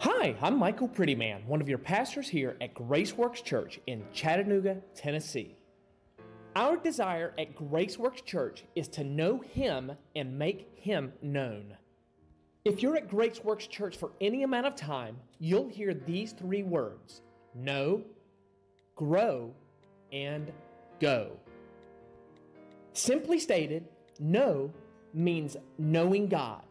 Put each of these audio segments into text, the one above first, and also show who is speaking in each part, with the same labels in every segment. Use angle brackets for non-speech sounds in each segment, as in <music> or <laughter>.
Speaker 1: Hi, I'm Michael Prettyman, one of your pastors here at Graceworks Church in Chattanooga, Tennessee. Our desire at Graceworks Church is to know Him and make Him known. If you're at Graceworks Church for any amount of time, you'll hear these three words know, grow, and go. Simply stated, know means knowing God,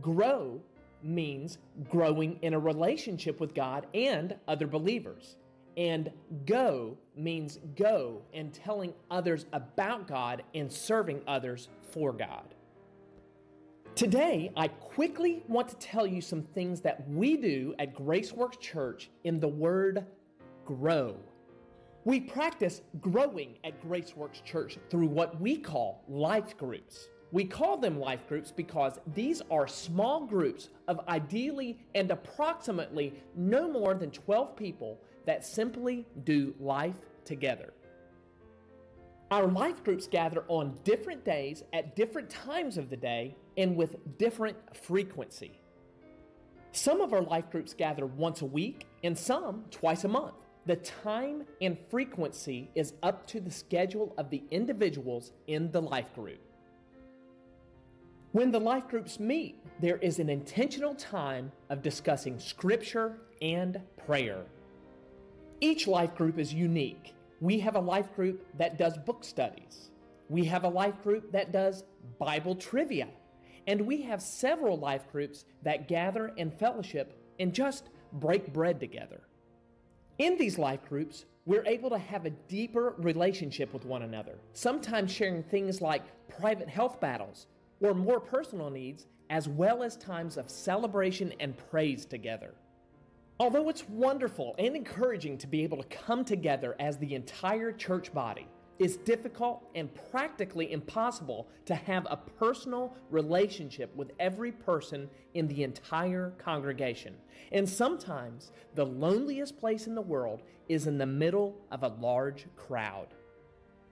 Speaker 1: grow means growing in a relationship with God and other believers. And go means go and telling others about God and serving others for God. Today, I quickly want to tell you some things that we do at Graceworks Church in the word grow. We practice growing at Graceworks Church through what we call life groups. We call them life groups because these are small groups of ideally and approximately no more than 12 people that simply do life together. Our life groups gather on different days at different times of the day and with different frequency. Some of our life groups gather once a week and some twice a month. The time and frequency is up to the schedule of the individuals in the life group. When the life groups meet, there is an intentional time of discussing scripture and prayer. Each life group is unique. We have a life group that does book studies. We have a life group that does Bible trivia. And we have several life groups that gather and fellowship and just break bread together. In these life groups, we're able to have a deeper relationship with one another, sometimes sharing things like private health battles or more personal needs, as well as times of celebration and praise together. Although it's wonderful and encouraging to be able to come together as the entire church body, it's difficult and practically impossible to have a personal relationship with every person in the entire congregation. And sometimes the loneliest place in the world is in the middle of a large crowd.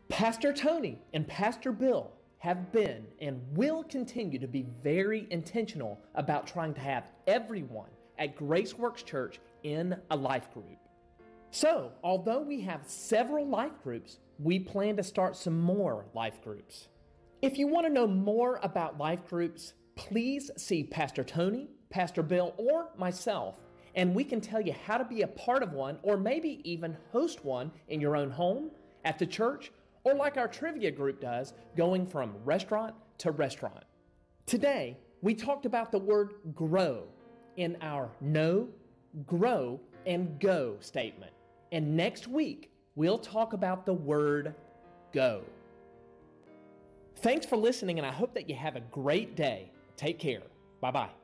Speaker 1: Pastor Tony and Pastor Bill have been and will continue to be very intentional about trying to have everyone at Graceworks Church in a life group. So, although we have several life groups, we plan to start some more life groups. If you want to know more about life groups, please see Pastor Tony, Pastor Bill, or myself, and we can tell you how to be a part of one or maybe even host one in your own home, at the church, or like our trivia group does, going from restaurant to restaurant. Today, we talked about the word grow in our know, grow, and go statement. And next week, we'll talk about the word go. Thanks for listening, and I hope that you have a great day. Take care. Bye bye.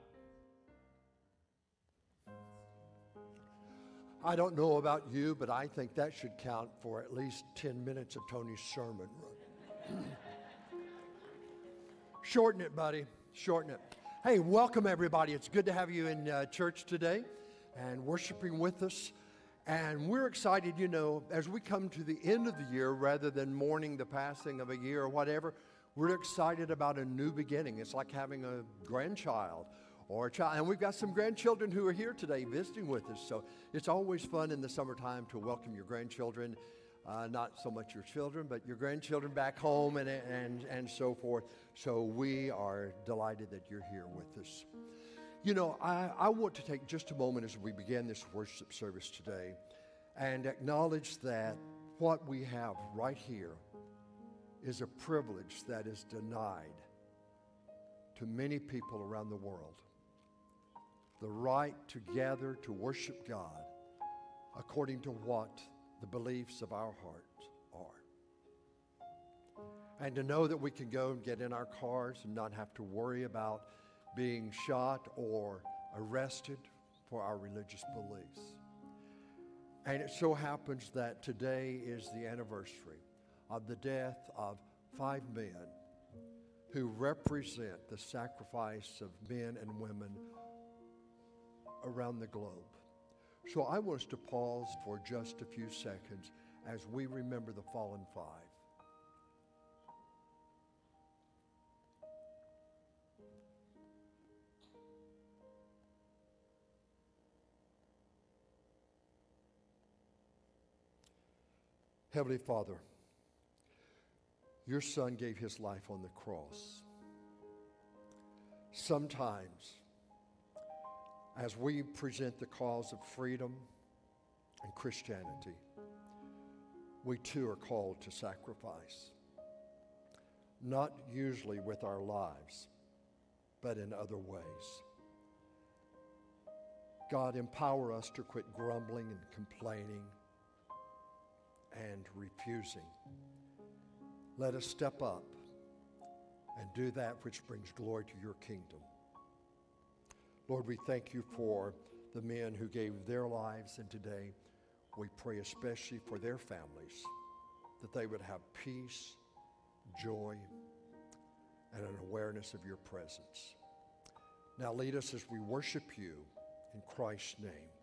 Speaker 2: I don't know about you, but I think that should count for at least 10 minutes of Tony's sermon. <clears throat> Shorten it, buddy. Shorten it. Hey, welcome everybody. It's good to have you in uh, church today and worshiping with us. And we're excited, you know, as we come to the end of the year rather than mourning the passing of a year or whatever, we're excited about a new beginning. It's like having a grandchild or a child. And we've got some grandchildren who are here today visiting with us. So it's always fun in the summertime to welcome your grandchildren. Uh, not so much your children, but your grandchildren back home and, and, and so forth. So we are delighted that you're here with us. You know, I, I want to take just a moment as we begin this worship service today and acknowledge that what we have right here is a privilege that is denied to many people around the world the right to gather to worship God according to what the beliefs of our hearts are. And to know that we can go and get in our cars and not have to worry about being shot or arrested for our religious beliefs. And it so happens that today is the anniversary of the death of five men who represent the sacrifice of men and women around the globe. So I want us to pause for just a few seconds as we remember the fallen five.
Speaker 3: Heavenly Father, your son gave his life on the cross. Sometimes as we present the cause of freedom and Christianity, we too are called to sacrifice. Not usually with our lives, but in other ways. God, empower us to quit grumbling and complaining and refusing. Let us step up and do that which brings glory to your kingdom. Lord, we thank you for the men who gave their lives, and today we pray especially for their families that they would have peace, joy, and an awareness of your presence. Now lead us as we worship you in Christ's name.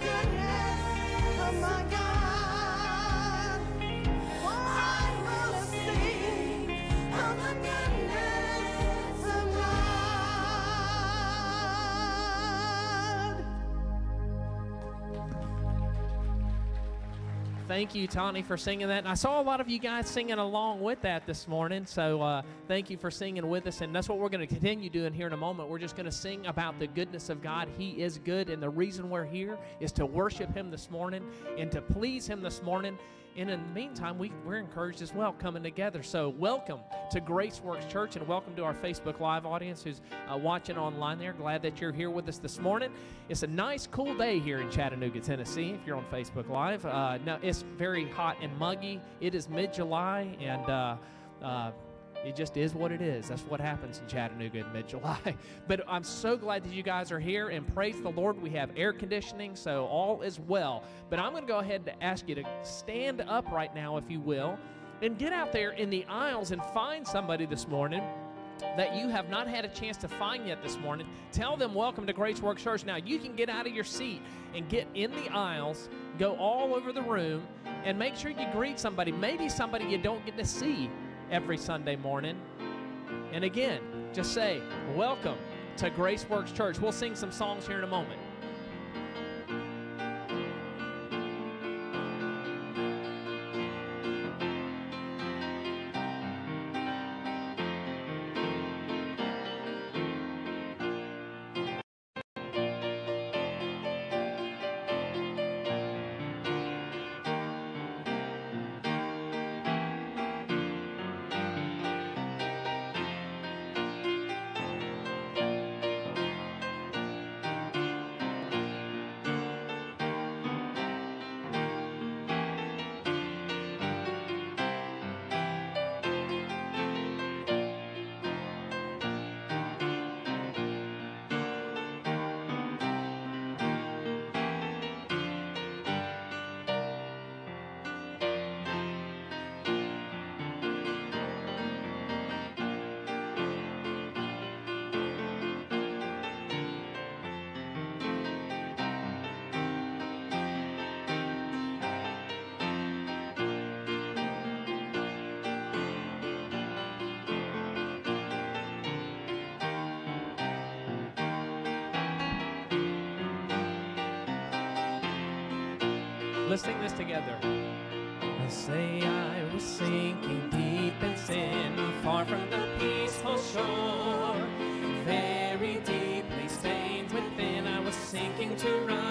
Speaker 3: good.
Speaker 1: Thank you, Tawny, for singing that. And I saw a lot of you guys singing along with that this morning. So uh, thank you for singing with us. And that's what we're going to continue doing here in a moment. We're just going to sing about the goodness of God. He is good. And the reason we're here is to worship Him this morning and to please Him this morning. And in the meantime, we, we're encouraged as well coming together. So, welcome to Graceworks Church and welcome to our Facebook Live audience who's uh, watching online there. Glad that you're here with us this morning. It's a nice, cool day here in Chattanooga, Tennessee, if you're on Facebook Live. Uh, now, it's very hot and muggy. It is mid July, and uh, uh it just is what it is. That's what happens in Chattanooga in mid July. <laughs> but I'm so glad that you guys are here and praise the Lord. We have air conditioning, so all is well. But I'm going to go ahead and ask you to stand up right now, if you will, and get out there in the aisles and find somebody this morning that you have not had a chance to find yet this morning, tell them welcome to Graceworks Church. Now, you can get out of your seat and get in the aisles, go all over the room, and make sure you greet somebody, maybe somebody you don't get to see every Sunday morning. And again, just say, Welcome to Graceworks Church. We'll sing some songs here in a moment. Let's sing this together. I say I was sinking deep in sin, far from the peaceful shore. Very deeply stained within, I was sinking to rise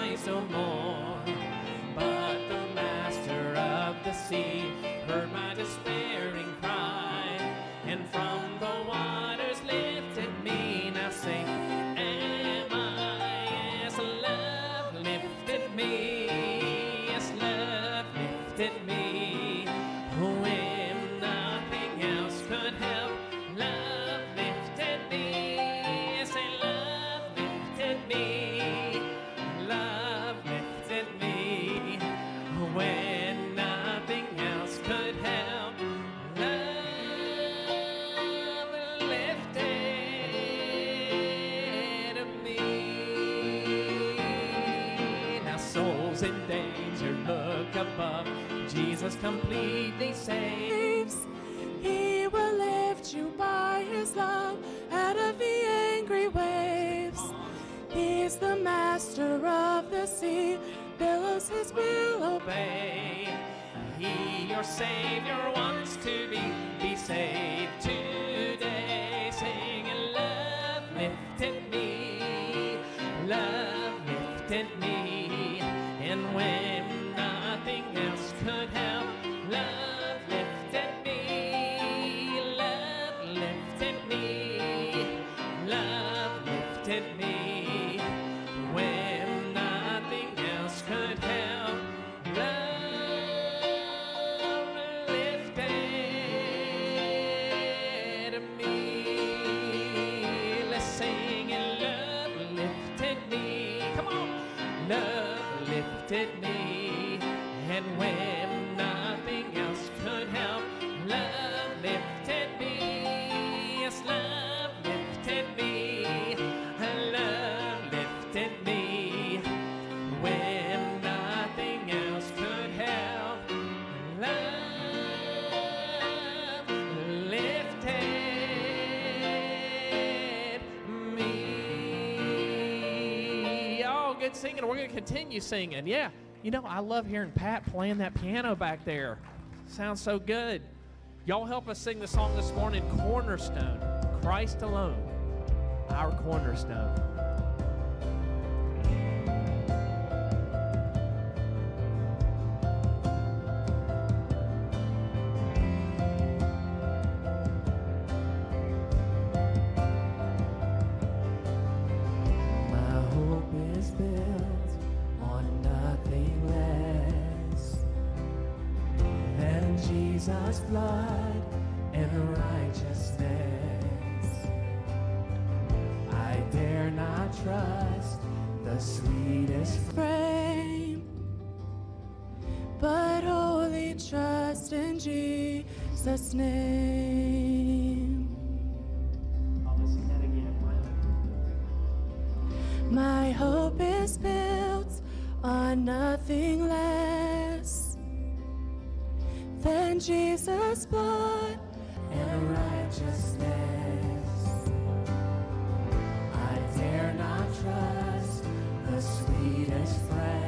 Speaker 1: above. Jesus completely saves.
Speaker 4: He will lift you by his love out of the angry waves. He's the master of the sea, billows his will obey.
Speaker 1: He, your Savior, wants to be, be saved today. singing. We're going to continue singing. Yeah,
Speaker 4: you know, I love hearing Pat playing that piano back there. Sounds so good. Y'all help us sing the song this morning Cornerstone, Christ alone, our cornerstone.
Speaker 1: trust in Jesus' name. My hope is built on nothing less than Jesus' blood and righteousness. I dare not trust the sweetest friend.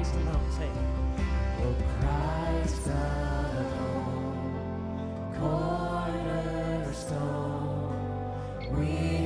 Speaker 4: Christ alone. Say.
Speaker 1: Oh, Christ alone, cornerstone, we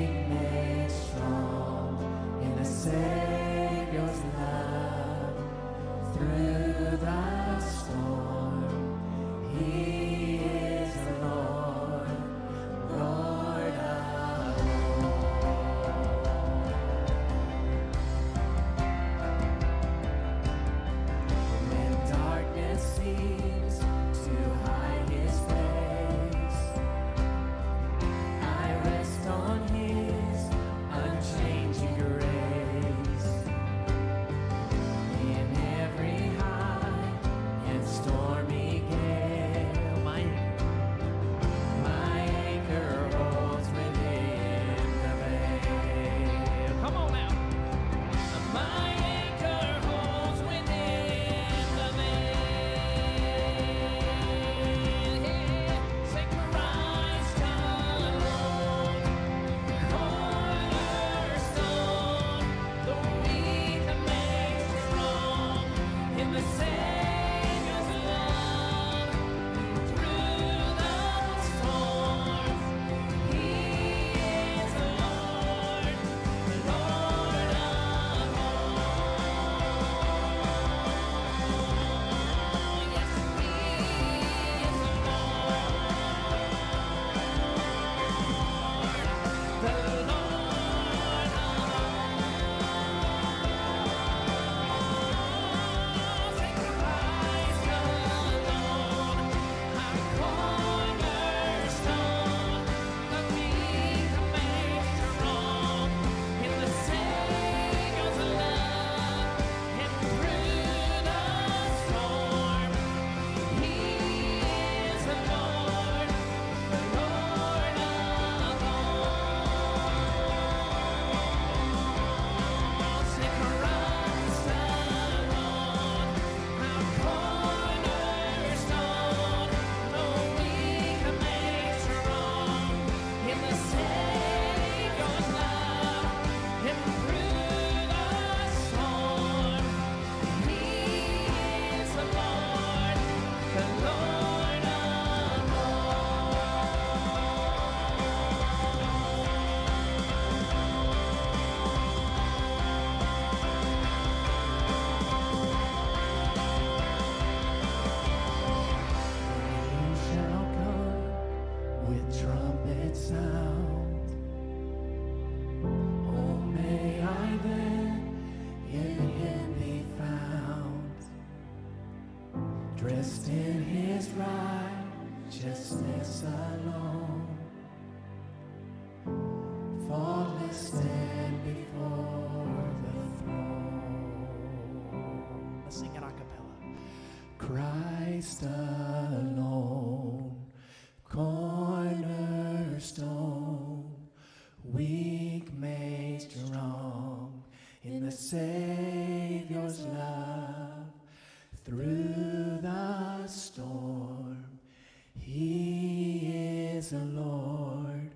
Speaker 1: the Lord,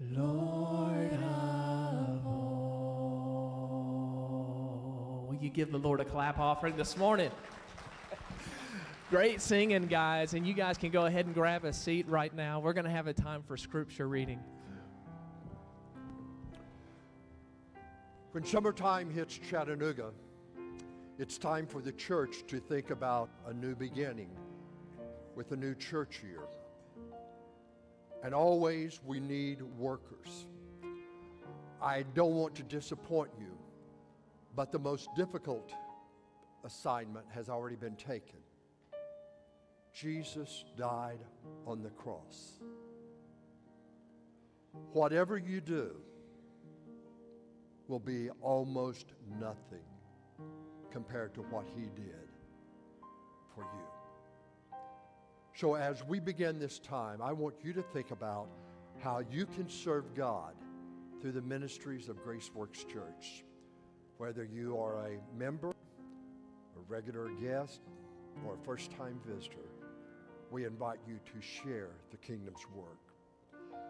Speaker 1: Lord of all. Will you give the Lord a clap offering this morning? Great singing, guys. And you guys can go ahead and grab a seat right now. We're going to have a time for scripture reading.
Speaker 2: When summertime hits Chattanooga, it's time for the church to think about a new beginning with a new church year. And always we need workers. I don't want to disappoint you, but the most difficult assignment has already been taken. Jesus died on the cross. Whatever you do will be almost nothing compared to what he did for you. So, as we begin this time, I want you to think about how you can serve God through the ministries of Graceworks Church. Whether you are a member, a regular guest, or a first time visitor, we invite you to share the kingdom's work.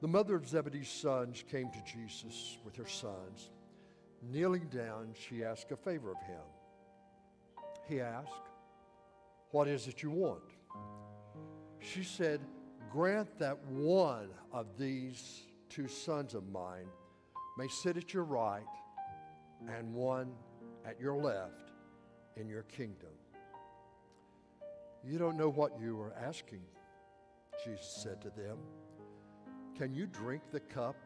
Speaker 2: The mother of Zebedee's sons came to Jesus with her sons. Kneeling down, she asked a favor of him. He asked, What is it you want? She said, Grant that one of these two sons of mine may sit at your right and one at your left in your kingdom. You don't know what you are asking, Jesus said to them. Can you drink the cup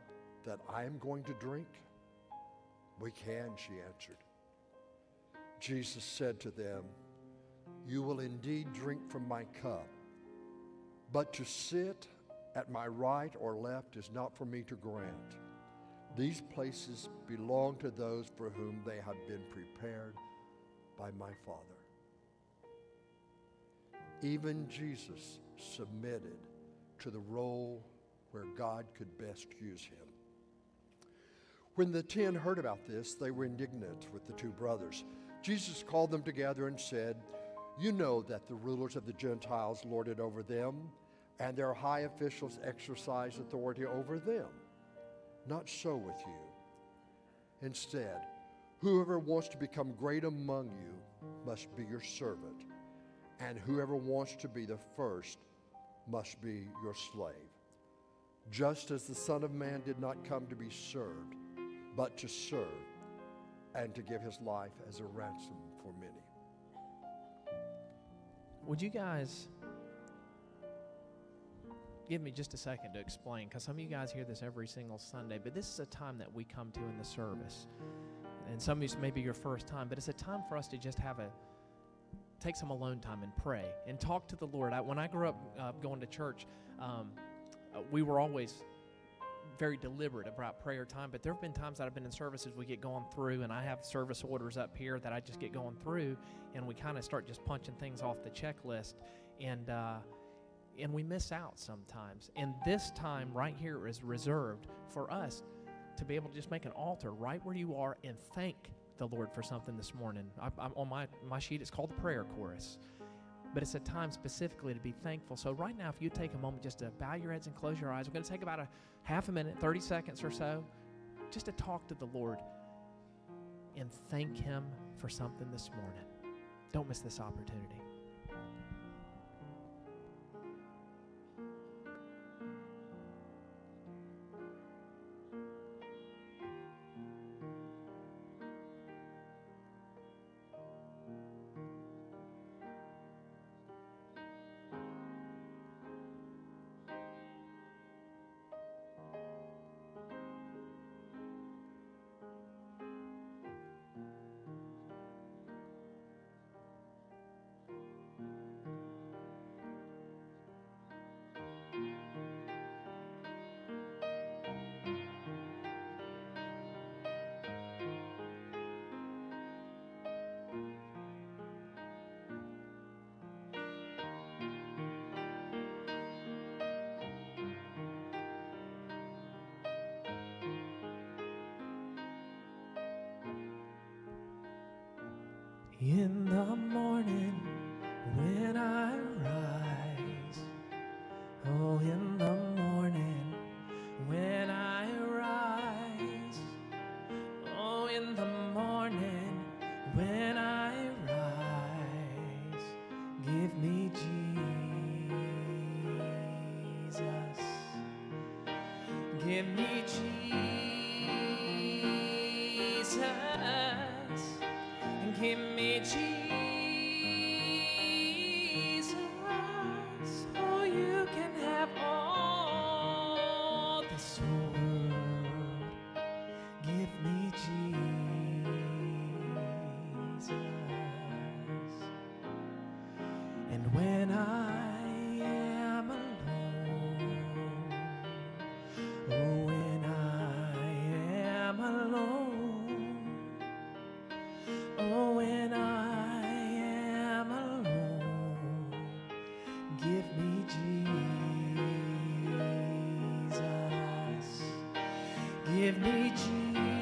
Speaker 2: that I am going to drink? We can, she answered. Jesus said to them, You will indeed drink from my cup, but to sit at my right or left is not for me to grant. These places belong to those for whom they have been prepared by my Father. Even Jesus submitted to the role where God could best use him. When the ten heard about this, they were indignant with the two brothers. Jesus called them together and said, You know that the rulers of the Gentiles lord it over them, and their high officials exercise authority over them. Not so with you. Instead, whoever wants to become great among you must be your servant and whoever wants to be the first must be your slave. Just as the Son of Man did not come to be served, but to serve and to give his life as a ransom for many.
Speaker 1: Would you guys give me just a second to explain? Because some of you guys hear this every single Sunday, but this is a time that we come to in the service. And some of you may be your first time, but it's a time for us to just have a take some alone time and pray and talk to the Lord. I, when I grew up uh, going to church, um, uh, we were always very deliberate about prayer time, but there have been times that I've been in services we get going through, and I have service orders up here that I just get going through, and we kind of start just punching things off the checklist, and uh, and we miss out sometimes. And this time right here is reserved for us to be able to just make an altar right where you are and thank the Lord for something this morning. I, I'm on my, my sheet, it's called the prayer chorus. But it's a time specifically to be thankful. So, right now, if you take a moment just to bow your heads and close your eyes, we're going to take about a half a minute, 30 seconds or so, just to talk to the Lord and thank Him for something this morning. Don't miss this opportunity. In the morning when I rise, oh, in the morning when I rise, oh, in the morning when I rise, give me Jesus, give me Jesus. Give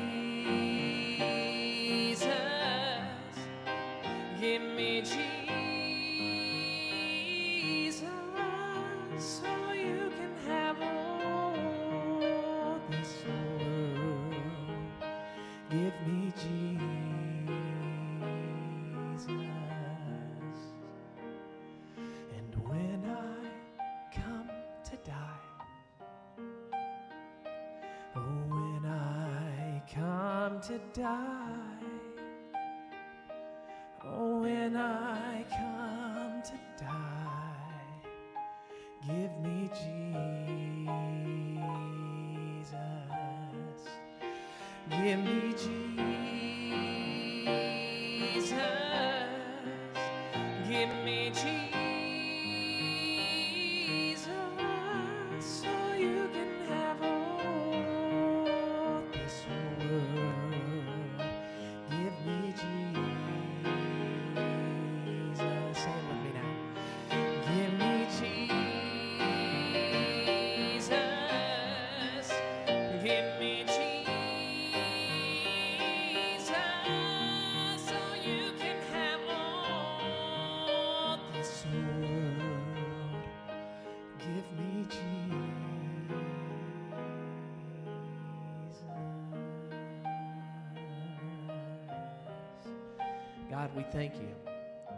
Speaker 1: thank you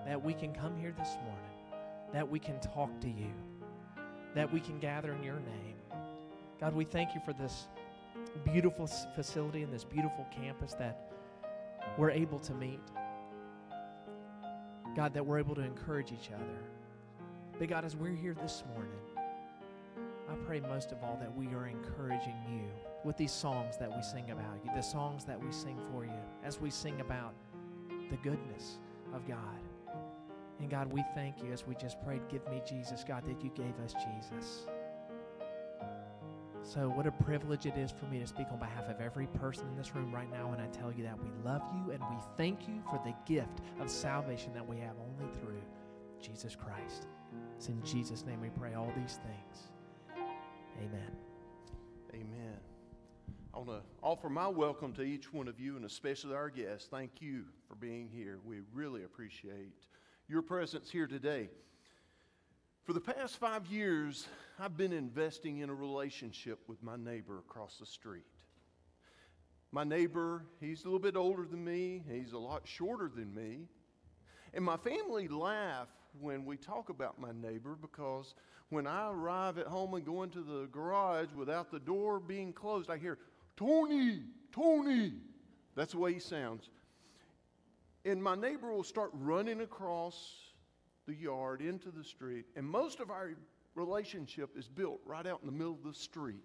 Speaker 1: that we can come here this morning, that we can talk to you, that we can gather in your name. God, we thank you for this beautiful facility and this beautiful campus that we're able to meet. God, that we're able to encourage each other. But God, as we're here this morning, I pray most of all that we are encouraging you with these songs that we sing about you, the songs that we sing for you, as we sing about the goodness of God. And God, we thank you as we just prayed, Give me Jesus, God, that you gave us Jesus. So, what a privilege it is for me to speak on behalf of every person in this room right now. And I tell you that we love you and we thank you for the gift of salvation that we have only through Jesus Christ. It's in Jesus' name we pray all these things. Amen.
Speaker 5: Amen. I want to offer my welcome to each one of you and especially our guests. Thank you for being here. We really appreciate your presence here today. For the past five years, I've been investing in a relationship with my neighbor across the street. My neighbor, he's a little bit older than me, he's a lot shorter than me. And my family laugh when we talk about my neighbor because when I arrive at home and go into the garage without the door being closed, I hear, Tony, Tony. That's the way he sounds. And my neighbor will start running across the yard into the street. And most of our relationship is built right out in the middle of the street.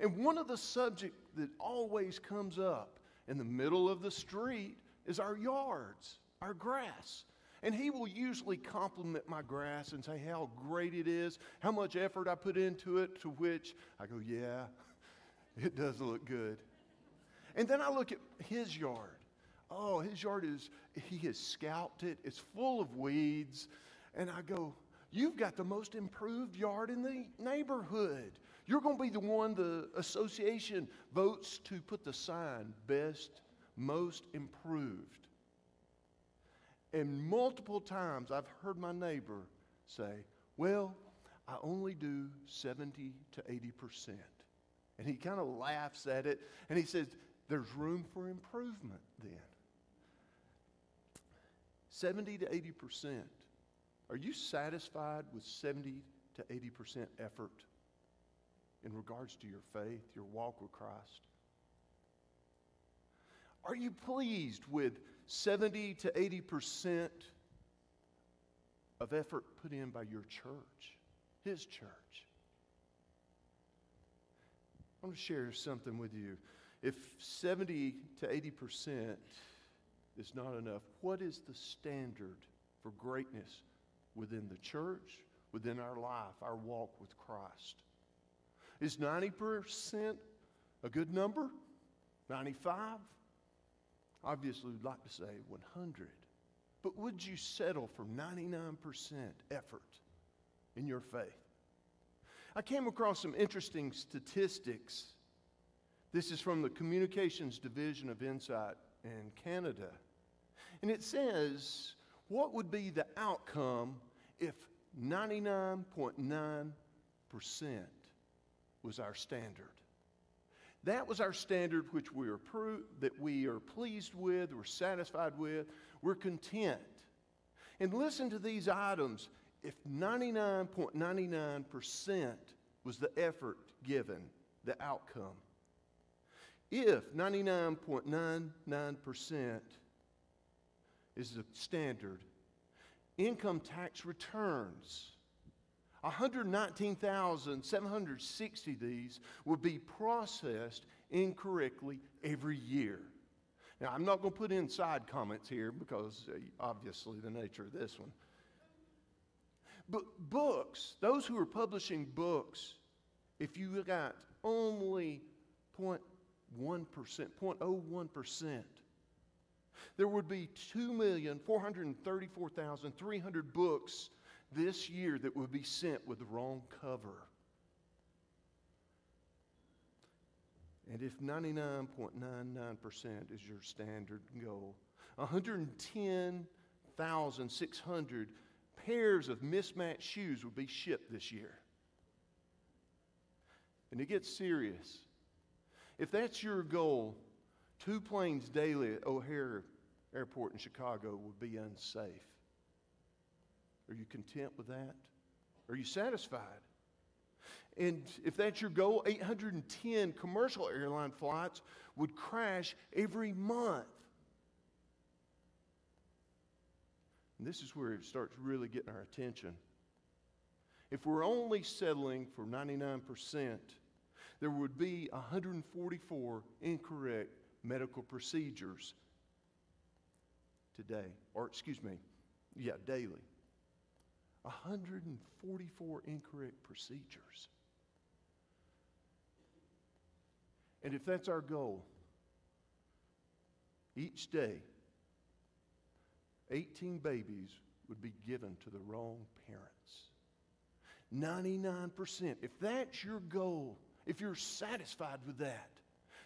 Speaker 5: And one of the subjects that always comes up in the middle of the street is our yards, our grass. And he will usually compliment my grass and say how great it is, how much effort I put into it, to which I go, yeah, it does look good. And then I look at his yard. Oh, his yard is, he has scalped it, it's full of weeds. And I go, You've got the most improved yard in the neighborhood. You're going to be the one the association votes to put the sign best, most improved. And multiple times I've heard my neighbor say, Well, I only do 70 to 80%. And he kind of laughs at it and he says, There's room for improvement then. 70 to 80%. Are you satisfied with 70 to 80% effort? in regards to your faith, your walk with Christ? Are you pleased with 70 to 80 percent of effort put in by your church, His church? I want to share something with you. If 70 to 80 percent is not enough, what is the standard for greatness within the church, within our life, our walk with Christ? Is 90% a good number? 95? Obviously, we'd like to say 100. But would you settle for 99% effort in your faith? I came across some interesting statistics. This is from the Communications Division of Insight in Canada. And it says, what would be the outcome if 99.9% was our standard? That was our standard which we are pro- that we are pleased with, we're satisfied with, we're content. And listen to these items. If 99.99% was the effort given, the outcome. If 99.99% is the standard, income tax returns 119,760 of these would be processed incorrectly every year. Now, I'm not going to put in side comments here because obviously the nature of this one. But books, those who are publishing books, if you got only 0.1%, 0.01%, there would be 2,434,300 books this year that would be sent with the wrong cover. And if 99.99% is your standard goal, 110,600 pairs of mismatched shoes would be shipped this year. And it gets serious. If that's your goal, two planes daily at O'Hare Airport in Chicago would be unsafe. Are you content with that? Are you satisfied? And if that's your goal, 810 commercial airline flights would crash every month. And this is where it starts really getting our attention. If we're only settling for 99%, there would be 144 incorrect medical procedures today, or excuse me, yeah, daily. 144 incorrect procedures. And if that's our goal, each day, 18 babies would be given to the wrong parents. 99%. If that's your goal, if you're satisfied with that,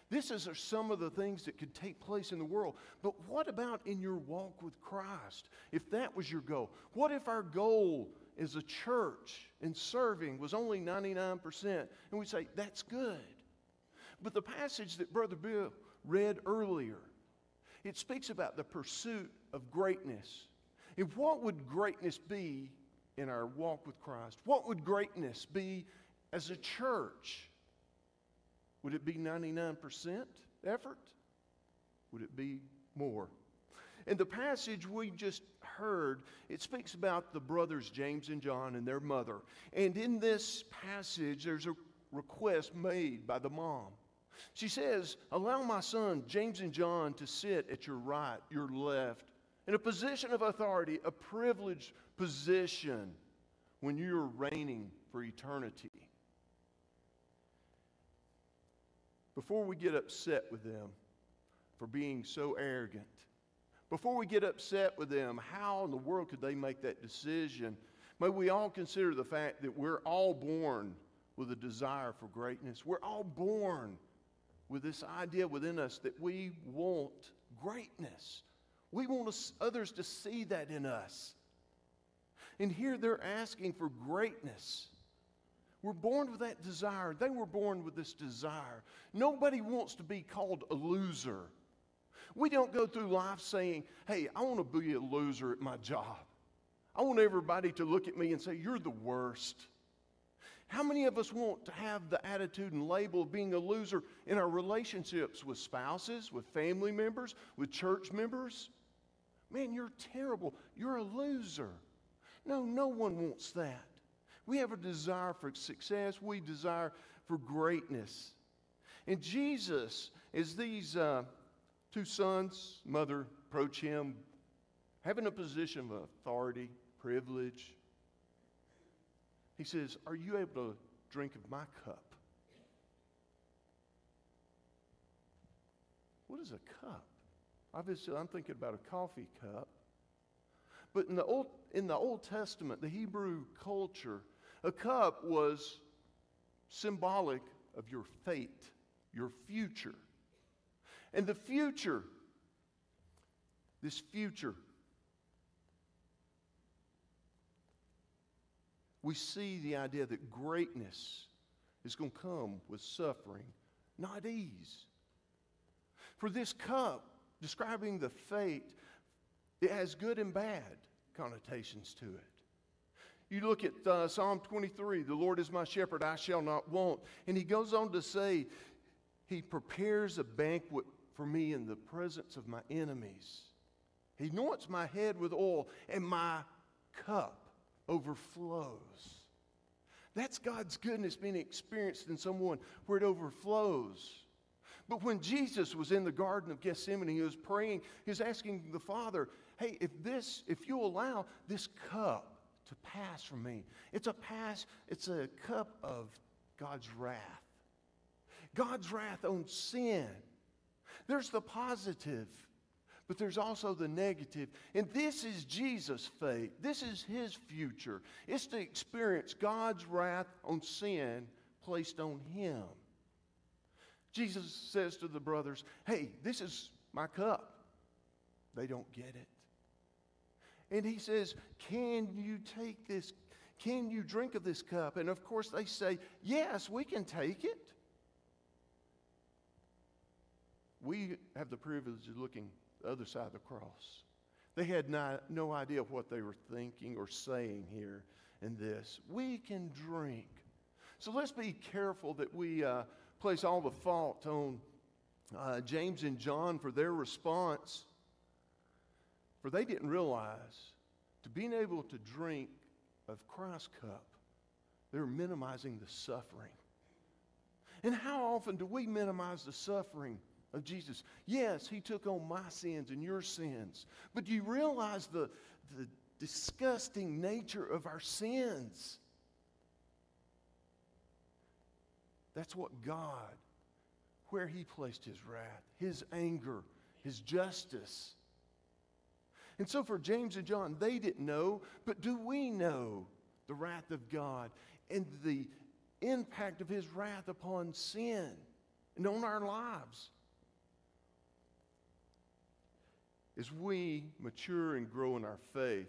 Speaker 5: this is some of the things that could take place in the world. But what about in your walk with Christ? If that was your goal, what if our goal as a church in serving was only 99%? And we say, that's good. But the passage that Brother Bill read earlier, it speaks about the pursuit of greatness. And what would greatness be in our walk with Christ? What would greatness be as a church? Would it be 99% effort? Would it be more? In the passage we just heard, it speaks about the brothers James and John and their mother. And in this passage, there's a request made by the mom. She says, Allow my son, James and John, to sit at your right, your left, in a position of authority, a privileged position when you're reigning for eternity. before we get upset with them for being so arrogant, before we get upset with them, how in the world could they make that decision? May we all consider the fact that we're all born with a desire for greatness. We're all born with this idea within us that we want greatness. We want others to see that in us. And here they're asking for greatness. We're born with that desire. They were born with this desire. Nobody wants to be called a loser. We don't go through life saying, hey, I want to be a loser at my job. I want everybody to look at me and say, you're the worst. How many of us want to have the attitude and label of being a loser in our relationships with spouses, with family members, with church members? Man, you're terrible. You're a loser. No, no one wants that. We have a desire for success, we desire for greatness. And Jesus, as these uh, two sons, mother approach him, having a position of authority, privilege, he says, Are you able to drink of my cup? What is a cup? Obviously, I'm thinking about a coffee cup. But in the Old, in the Old Testament, the Hebrew culture, a cup was symbolic of your fate, your future. And the future, this future we see the idea that greatness is going to come with suffering, not ease. For this cup, describing the fate, it has good and bad connotations to it. You look at uh, Psalm 23 the Lord is my shepherd, I shall not want. And he goes on to say, He prepares a banquet for me in the presence of my enemies. He anoints my head with oil, and my cup overflows. That's God's goodness being experienced in someone where it overflows. But when Jesus was in the Garden of Gethsemane, he was praying, he was asking the Father, hey, if this, if you allow this cup to pass from me, it's a pass, it's a cup of God's wrath. God's wrath on sin. There's the positive but there's also the negative. And this is Jesus' fate. This is his future. It's to experience God's wrath on sin placed on him. Jesus says to the brothers, Hey, this is my cup. They don't get it. And he says, Can you take this? Can you drink of this cup? And of course, they say, Yes, we can take it. We have the privilege of looking the other side of the cross. They had not, no idea what they were thinking or saying here in this. We can drink. So let's be careful that we uh, place all the fault on uh, James and John for their response. For they didn't realize to being able to drink of Christ's cup, they were minimizing the suffering. And how often do we minimize the suffering of Jesus. Yes, he took on my sins and your sins. But do you realize the, the disgusting nature of our sins? That's what God, where he placed his wrath, his anger, his justice. And so for James and John, they didn't know, but do we know the wrath of God and the impact of his wrath upon sin and on our lives? as we mature and grow in our faith,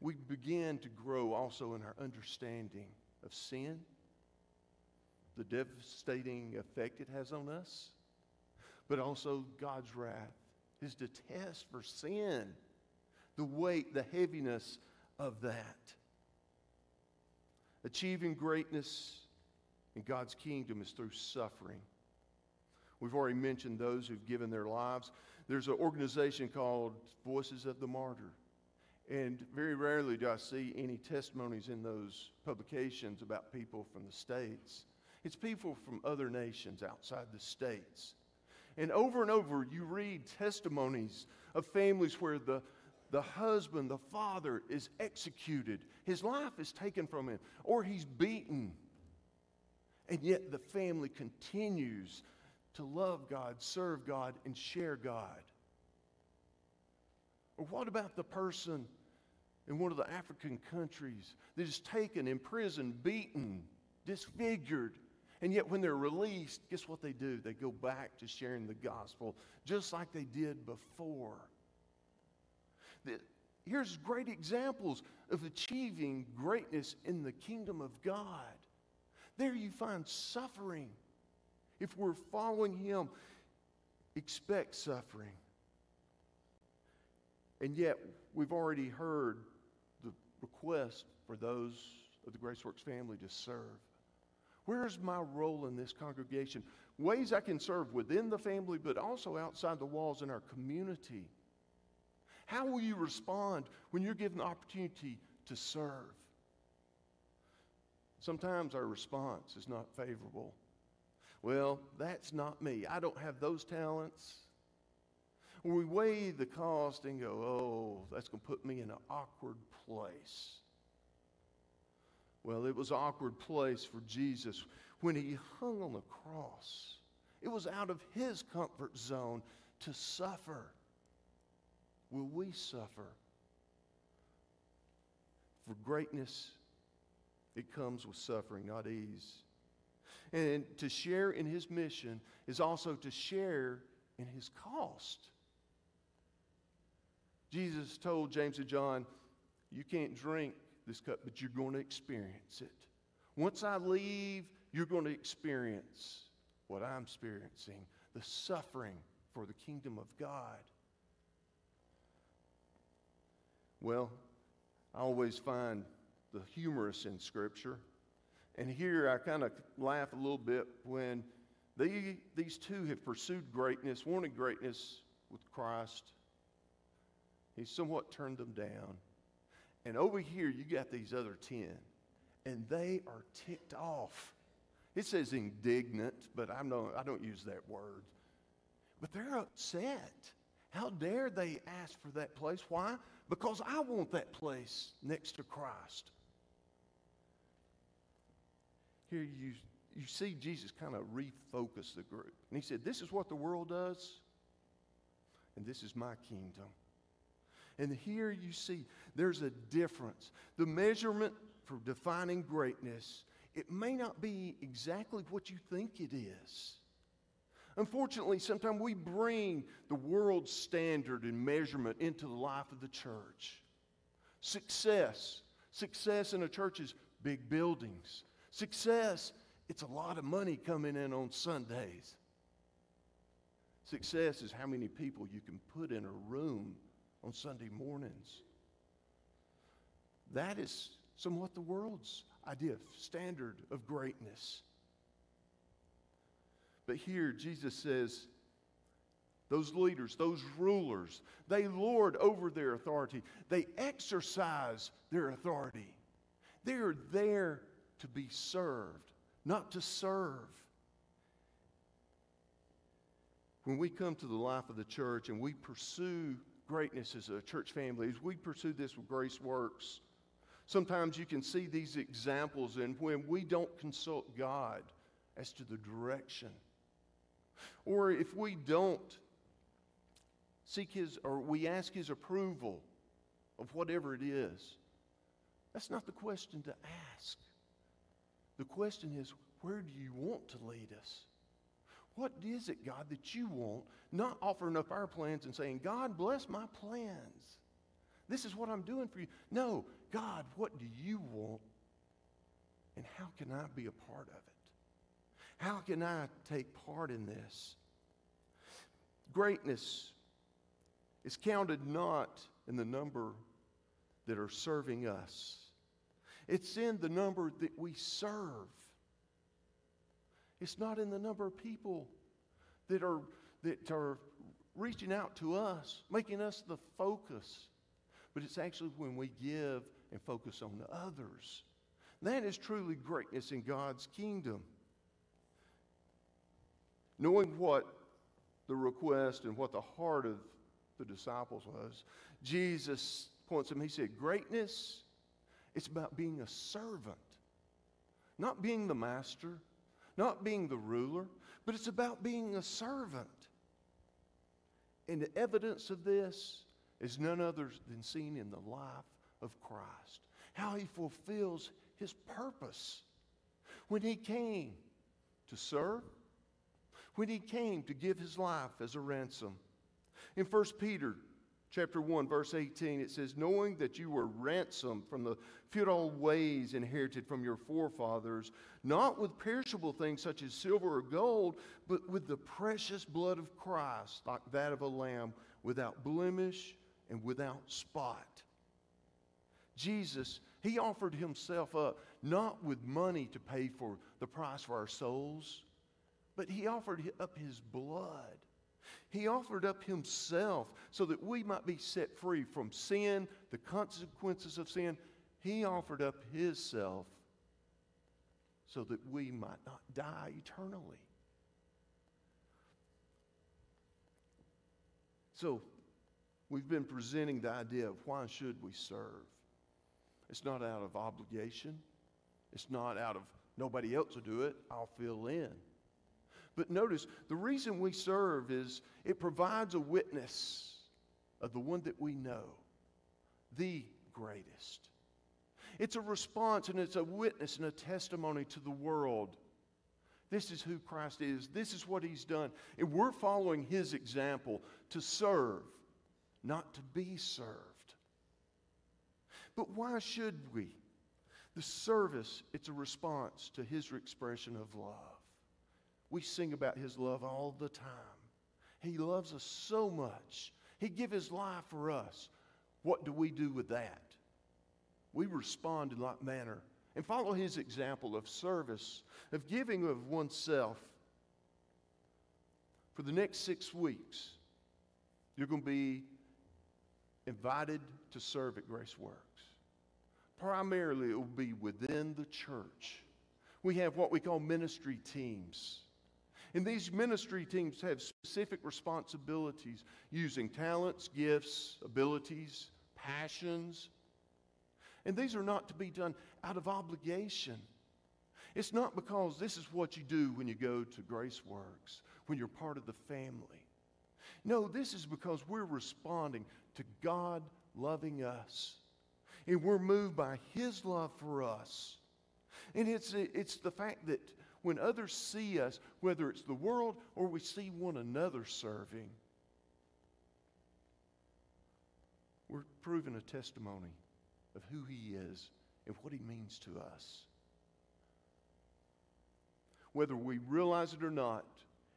Speaker 5: we begin to grow also in our understanding of sin, the devastating effect it has on us, but also God's wrath, his detest for sin, the weight, the heaviness of that. Achieving greatness in God's kingdom is through suffering. We've already mentioned those who've given their lives. There's an organization called Voices of the Martyr. And very rarely do I see any testimonies in those publications about people from the States. It's people from other nations outside the States. And over and over, you read testimonies of families where the, the husband, the father, is executed. His life is taken from him, or he's beaten. And yet the family continues to love God, serve God, and share God? Or what about the person in one of the African countries that is taken, imprisoned, beaten, disfigured, and yet when they're released, guess what they do? They go back to sharing the gospel just like they did before. Here's great examples of achieving greatness in the kingdom of God. There you find suffering if we're following Him, expect suffering. And yet, we've already heard the request for those of the Graceworks family to serve? Where's my role in this congregation? Ways I can serve within the family, but also outside the walls in our community. How will you respond when you're given the opportunity to serve? Sometimes our response is not favorable. Well, that's not me. I don't have those talents. We weigh the cost and go, oh, that's going to put me in an awkward place. Well, it was an awkward place for Jesus when he hung on the cross. It was out of his comfort zone to suffer. Will we suffer? For greatness, it comes with suffering, not ease. And to share in his mission is also to share in his cost. Jesus told James and John, You can't drink this cup, but you're going to experience it. Once I leave, you're going to experience what I'm experiencing the suffering for the kingdom of God. Well, I always find the humorous in Scripture. And here I kind of laugh a little bit when they, these two have pursued greatness, wanted greatness with Christ. He somewhat turned them down. And over here, you got these other 10, and they are ticked off. It says indignant, but I'm no, I don't use that word. But they're upset. How dare they ask for that place? Why? Because I want that place next to Christ. Here you, you see Jesus kind of refocus the group. And he said, This is what the world does, and this is my kingdom. And here you see there's a difference. The measurement for defining greatness, it may not be exactly what you think it is. Unfortunately, sometimes we bring the world's standard and measurement into the life of the church. Success. Success in a church is big buildings. Success, it's a lot of money coming in on Sundays. Success is how many people you can put in a room on Sunday mornings. That is somewhat the world's idea, standard of greatness. But here, Jesus says, those leaders, those rulers, they lord over their authority. They exercise their authority. They are there to be served, not to serve. When we come to the life of the church and we pursue greatness as a church family, as we pursue this with Graceworks, sometimes you can see these examples in when we don't consult God as to the direction. Or if we don't seek His, or we ask His approval of whatever it is, that's not the question to ask. The question is, where do you want to lead us? What is it, God, that you want? Not offering up our plans and saying, God, bless my plans. This is what I'm doing for you. No, God, what do you want? And how can I be a part of it? How can I take part in this? Greatness is counted not in the number that are serving us, it's in the number that we serve. It's not in the number of people that are, that are reaching out to us, making us the focus, but it's actually when we give and focus on others. That is truly greatness in God's kingdom. Knowing what the request and what the heart of the disciples was, Jesus points them, he said, Greatness, it's about being a servant, not being the master not being the ruler, but it's about being a servant. And the evidence of this is none other than seen in the life of Christ, how he fulfills his purpose. When he came to serve, when he came to give his life as a ransom. In 1 Peter chapter 1, verse 18, it says, Knowing that you were ransomed from the futile ways inherited from your forefathers, not with perishable things such as silver or gold, but with the precious blood of Christ, like that of a lamb, without blemish and without spot. Jesus, he offered himself up not with money to pay for the price for our souls, but he offered up his blood. He offered up himself so that we might be set free from sin, the consequences of sin. He offered up his self so that we might not die eternally. So, we've been presenting the idea of why should we serve? It's not out of obligation. It's not out of nobody else will do it, I'll fill in. But notice, the reason we serve is it provides a witness of the one that we know, the greatest. It's a response and it's a witness and a testimony to the world. This is who Christ is. This is what he's done. And we're following his example to serve, not to be served. But why should we? The service, it's a response to his expression of love. We sing about his love all the time. He loves us so much. He gave his life for us. What do we do with that? We respond in like manner and follow his example of service, of giving of oneself. For the next six weeks, you're going to be invited to serve at Graceworks. Primarily, it will be within the church. We have what we call ministry teams. And these ministry teams have specific responsibilities using talents, gifts, abilities, passions. And these are not to be done out of obligation. It's not because this is what you do when you go to Graceworks, when you're part of the family. No, this is because we're responding to God loving us and we're moved by His love for us. And it's, it's the fact that when others see us, whether it's the world or we see one another serving, we're proving a testimony of who He is and what He means to us. Whether we realize it or not,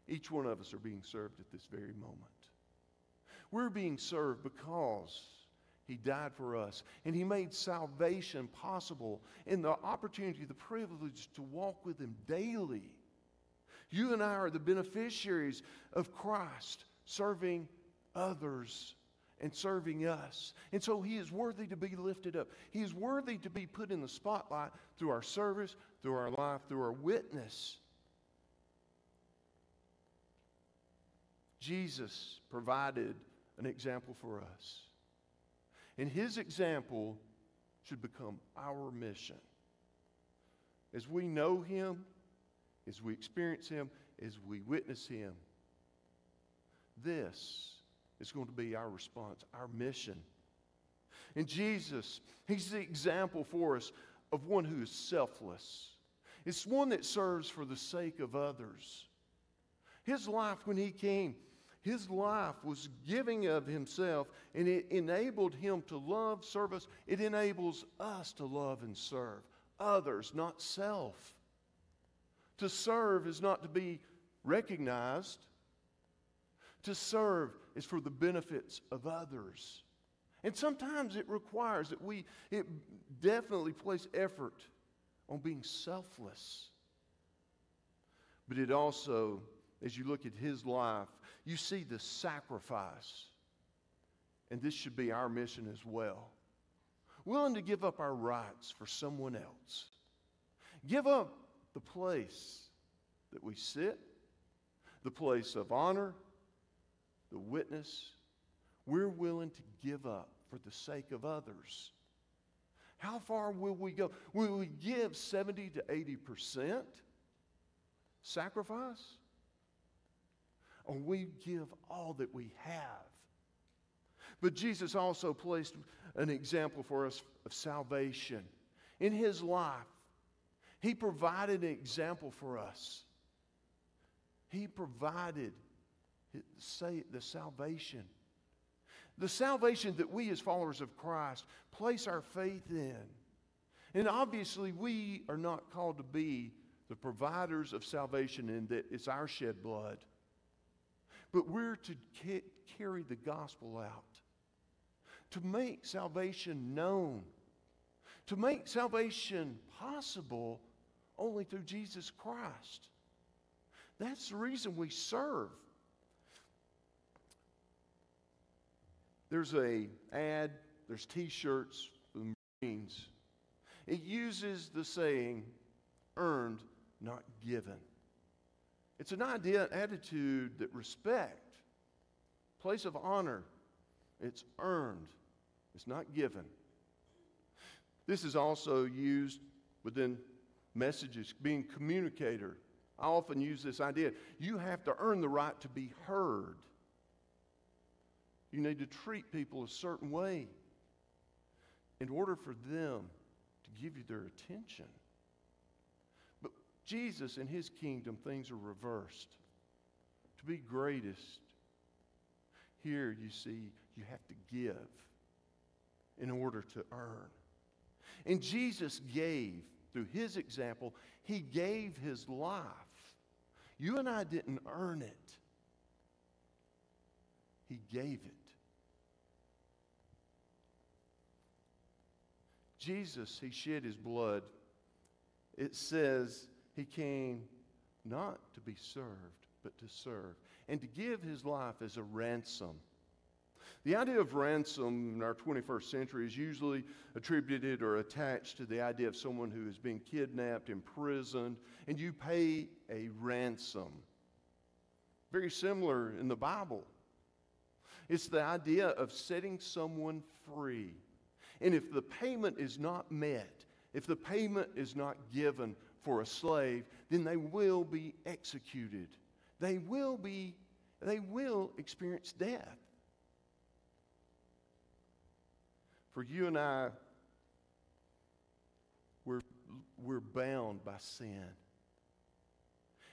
Speaker 5: each one of us are being served at this very moment. We're being served because he died for us. And He made salvation possible and the opportunity, the privilege to walk with Him daily. You and I are the beneficiaries of Christ serving others and serving us. And so He is worthy to be lifted up. He is worthy to be put in the spotlight through our service, through our life, through our witness. Jesus provided an example for us. And his example should become our mission. As we know him, as we experience him, as we witness him, this is going to be our response, our mission. And Jesus, he's the example for us of one who is selfless. It's one that serves for the sake of others. His life, when he came, his life was giving of himself, and it enabled him to love, service. It enables us to love and serve others, not self. To serve is not to be recognized. To serve is for the benefits of others. And sometimes it requires that we, it definitely place effort on being selfless. But it also, as you look at his life, you see the sacrifice. And this should be our mission as well. Willing to give up our rights for someone else. Give up the place that we sit, the place of honor, the witness. We're willing to give up for the sake of others. How far will we go? Will we give 70 to 80% sacrifice? Or we give all that we have. But Jesus also placed an example for us of salvation. In his life, he provided an example for us. He provided the salvation. The salvation that we as followers of Christ place our faith in. And obviously, we are not called to be the providers of salvation in that it's our shed blood but we're to ca- carry the gospel out, to make salvation known, to make salvation possible only through Jesus Christ. That's the reason we serve. There's a ad, there's t-shirts for the Marines. It uses the saying, earned, not given. It's an idea, an attitude that respect, place of honor, it's earned, it's not given. This is also used within messages, being communicator. I often use this idea. You have to earn the right to be heard. You need to treat people a certain way in order for them to give you their attention. Jesus, in his kingdom, things are reversed. To be greatest, here you see you have to give in order to earn. And Jesus gave, through his example, he gave his life. You and I didn't earn it, he gave it. Jesus, he shed his blood. It says he came not to be served, but to serve, and to give his life as a ransom. The idea of ransom in our 21st century is usually attributed or attached to the idea of someone who is being kidnapped, imprisoned, and you pay a ransom. Very similar in the Bible. It's the idea of setting someone free. And if the payment is not met, if the payment is not given for a slave, then they will be executed. They will be, they will experience death. For you and I, we're, we're bound by sin.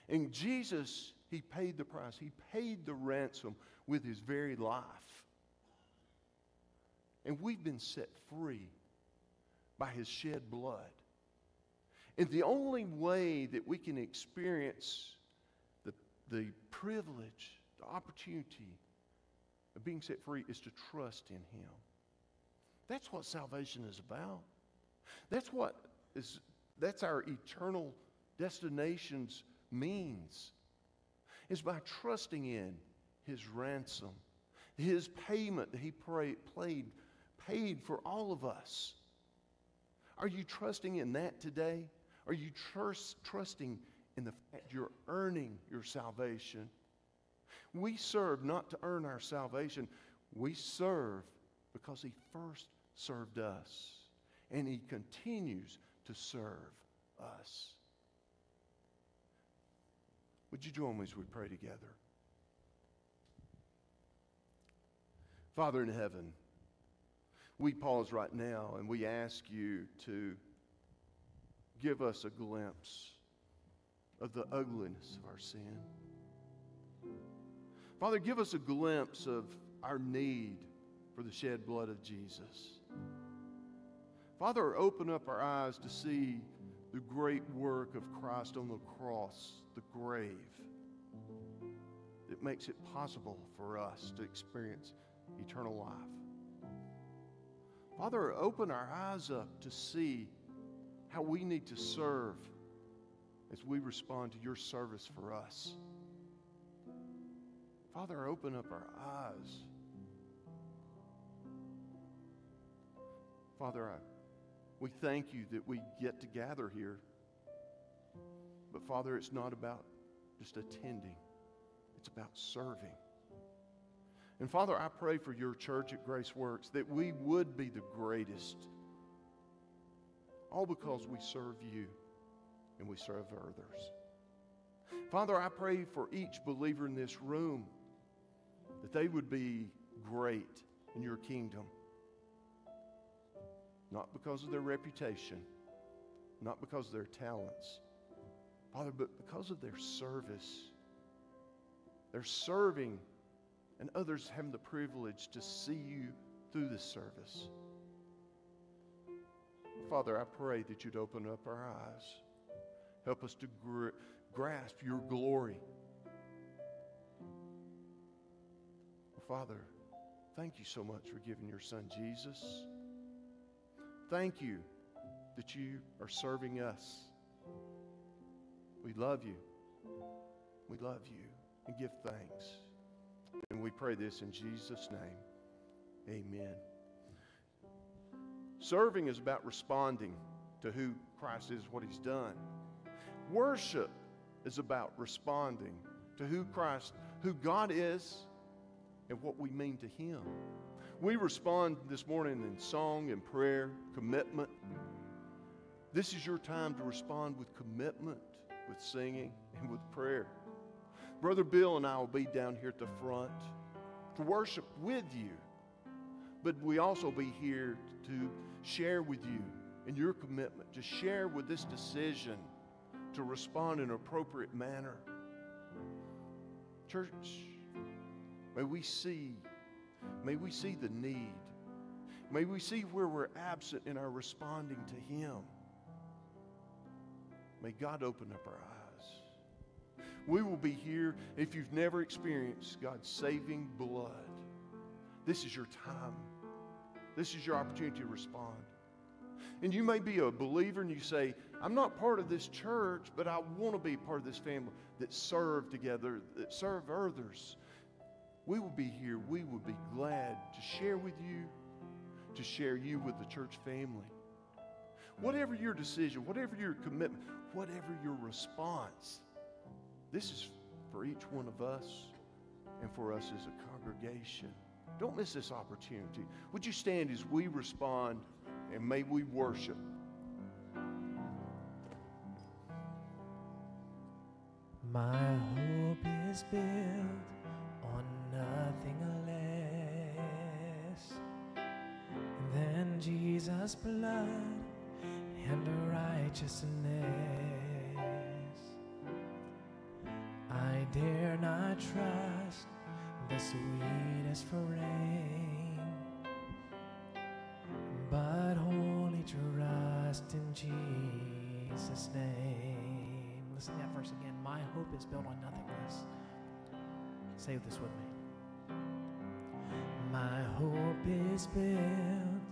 Speaker 5: And Jesus, He paid the price. He paid the ransom with His very life. And we've been set free by his shed blood. And the only way that we can experience the, the privilege, the opportunity of being set free is to trust in him. That's what salvation is about. That's what is that's our eternal destinations means. Is by trusting in his ransom, his payment that he pray, played paid for all of us. Are you trusting in that today? Are you trust, trusting in the fact you're earning your salvation? We serve not to earn our salvation. We serve because He first served us, and He continues to serve us. Would you join me as we pray together? Father in heaven, we pause right now and we ask you to give us a glimpse of the ugliness of our sin. Father, give us a glimpse of our need for the shed blood of Jesus. Father, open up our eyes to see the great work of Christ on the cross, the grave, that makes it possible for us to experience eternal life. Father, open our eyes up to see how we need to serve as we respond to your service for us. Father, open up our eyes. Father, I, we thank you that we get to gather here. But Father, it's not about just attending, it's about serving. And Father, I pray for your church at Graceworks that we would be the greatest, all because we serve you and we serve others. Father, I pray for each believer in this room that they would be great in your kingdom. Not because of their reputation, not because of their talents, Father, but because of their service. They're serving and others having the privilege to see you through this service. Father, I pray that you'd open up our eyes. Help us to gr- grasp your glory. Father, thank you so much for giving your son Jesus. Thank you that you are serving us. We love you. We love you and give thanks. And we pray this in Jesus' name. Amen. Serving is about responding to who Christ is, what he's done. Worship is about responding to who Christ, who God is, and what we mean to him. We respond this morning in song and prayer, commitment. This is your time to respond with commitment, with singing, and with prayer. Brother Bill and I will be down here at the front to worship with you, but we also be here to share with you and your commitment, to share with this decision to respond in an appropriate manner. Church, may we see, may we see the need. May we see where we're absent in our responding to Him. May God open up our eyes. We will be here if you've never experienced God's saving blood. This is your time. This is your opportunity to respond. And you may be a believer and you say, I'm not part of this church, but I want to be part of this family that serve together, that serve others. We will be here. We will be glad to share with you, to share you with the church family. Whatever your decision, whatever your commitment, whatever your response, this is for each one of us and for us as a congregation. Don't miss this opportunity. Would you stand as we respond and may we worship?
Speaker 1: My hope is built on nothing less than Jesus' blood and righteousness. I dare not trust the sweetest frame, but wholly trust in Jesus' name. Listen to that verse again. My hope is built on nothing less. Say this with me. My hope is built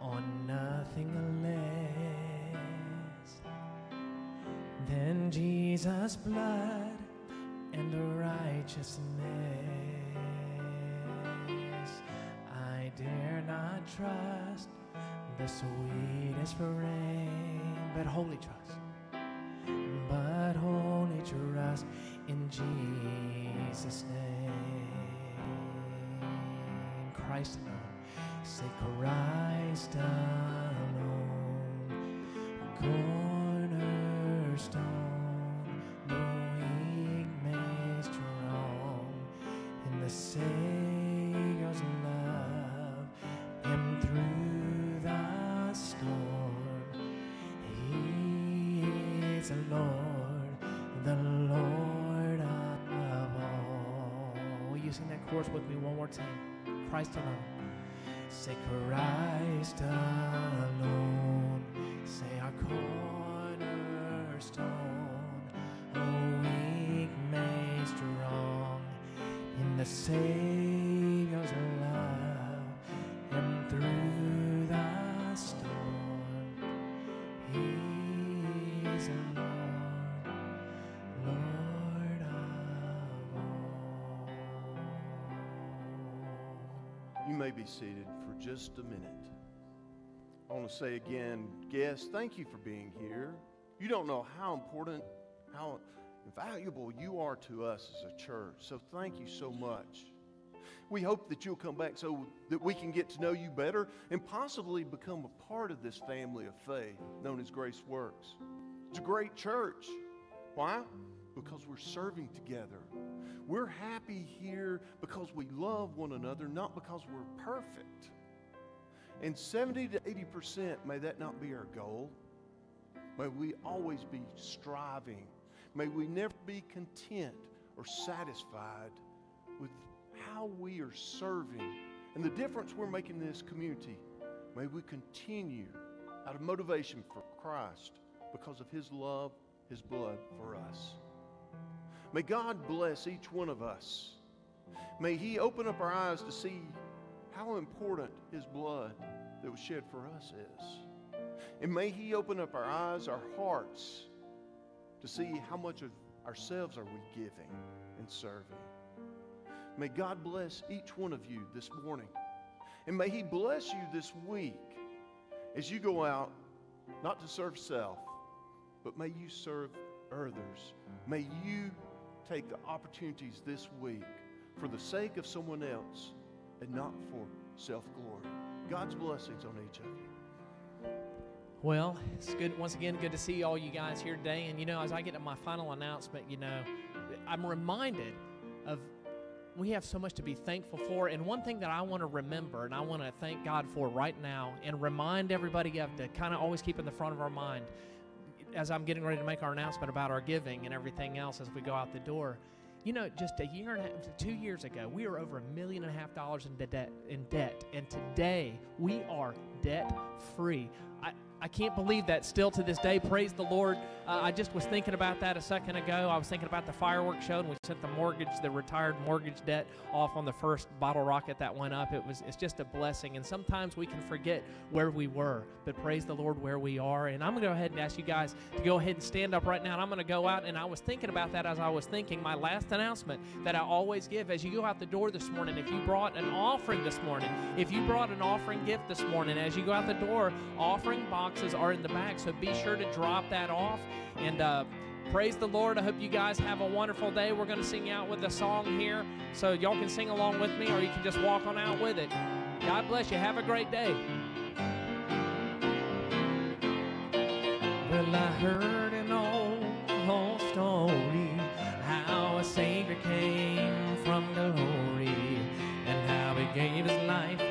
Speaker 1: on nothing less than Jesus' blood and righteousness. Dare not trust the sweetest frame, but wholly trust, but wholly trust in Jesus' name. Christ alone, say Christ alone, cornerstone, chorus with me one more time? Christ alone. Say Christ alone. Say our cornerstone. Oh, weak made strong in the Savior's love and through the storm. He's the Lord,
Speaker 5: may be seated for just a minute. I want to say again, guests, thank you for being here. You don't know how important, how valuable you are to us as a church. So thank you so much. We hope that you'll come back so that we can get to know you better and possibly become a part of this family of faith known as Graceworks. It's a great church. Why? Because we're serving together. We're happy here because we love one another, not because we're perfect. And 70 to 80%, may that not be our goal. May we always be striving. May we never be content or satisfied with how we are serving and the difference we're making in this community. May we continue out of motivation for Christ because of His love, His blood for us. May God bless each one of us. May He open up our eyes to see how important His blood that was shed for us is. And may He open up our eyes, our hearts, to see how much of ourselves are we giving and serving. May God bless each one of you this morning. And may He bless you this week as you go out, not to serve self, but may you serve others. May you take the opportunities this week for the sake of someone else and not for self glory. God's blessings on each of you.
Speaker 1: Well, it's good once again. Good to see all you guys here today. And you know, as I get to my final announcement, you know, I'm reminded of we have so much to be thankful for. And one thing that I want to remember, and I want to thank God for right now, and remind everybody of to kind of always keep in the front of our mind as I'm getting ready to make our announcement about our giving and everything else as we go out the door. You know, just a year and a half, two years ago, we were over a million and a half dollars in debt. In debt, and today we are debt free. I, I can't believe that still to this day. Praise the Lord. Uh, I just was thinking about that a second ago. I was thinking about the fireworks show, and we sent the mortgage, the retired mortgage debt off on the first bottle rocket that went up. It was, it's just a blessing. And sometimes we can forget where we were, but praise the Lord where we are. And I'm going to go ahead and ask you guys to go ahead and stand up right now. And I'm going to go out, and I was thinking about that as I was thinking my last announcement that I always give as you go out the door this morning. If you brought an offering this morning, if you brought an offering gift this morning, as you go out the door, offering boxes are in the back. So be sure to drop that off. And uh, praise the Lord. I hope you guys have a wonderful day. We're going to sing out with a song here. So y'all can sing along with me or you can just walk on out with it. God bless you. Have a great day. Well, I heard an old, old story how a Savior came from glory and how he gave his life